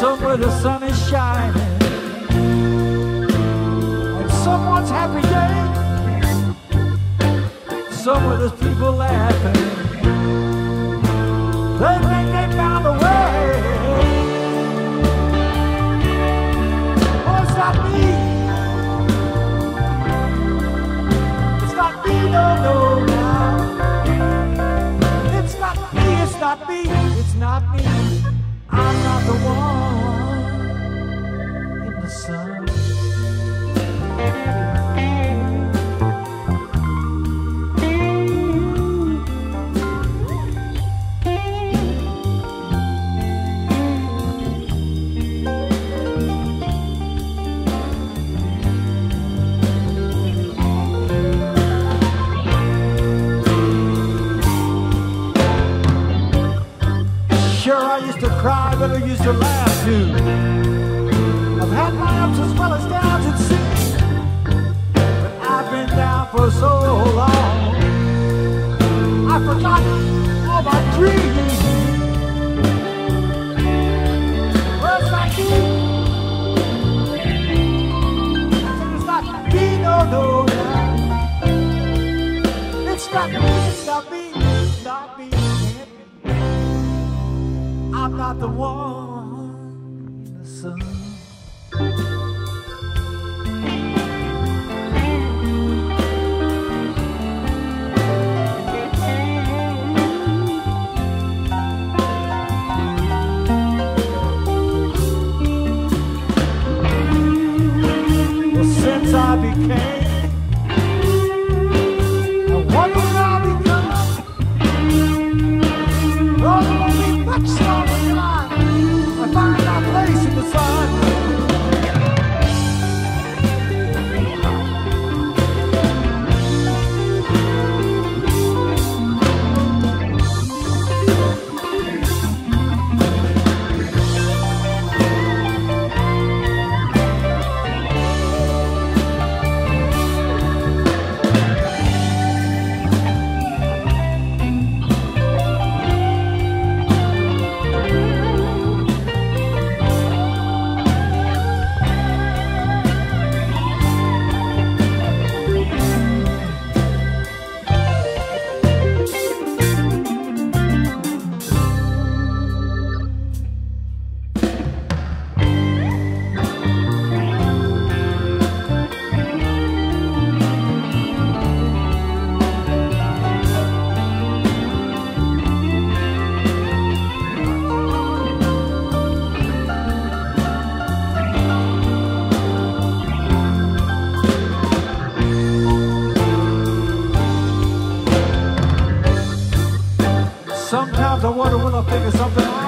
Somewhere the sun is shining someone's happy day. Somewhere there's people laughing. They think they found a way. Oh, it's not me. It's not me, no, no, no. It's not me, it's not me, it's not me. I'm not the one I used to laugh too. I've had my ups as well as downs, it seems. But I've been down for so long. I've forgotten all my dreams. Me. I said it's not me, no, no, no. It's not me, it's not me, not the one in the sun. Well, since I became, the sun. Sometimes I wonder will I figure something out?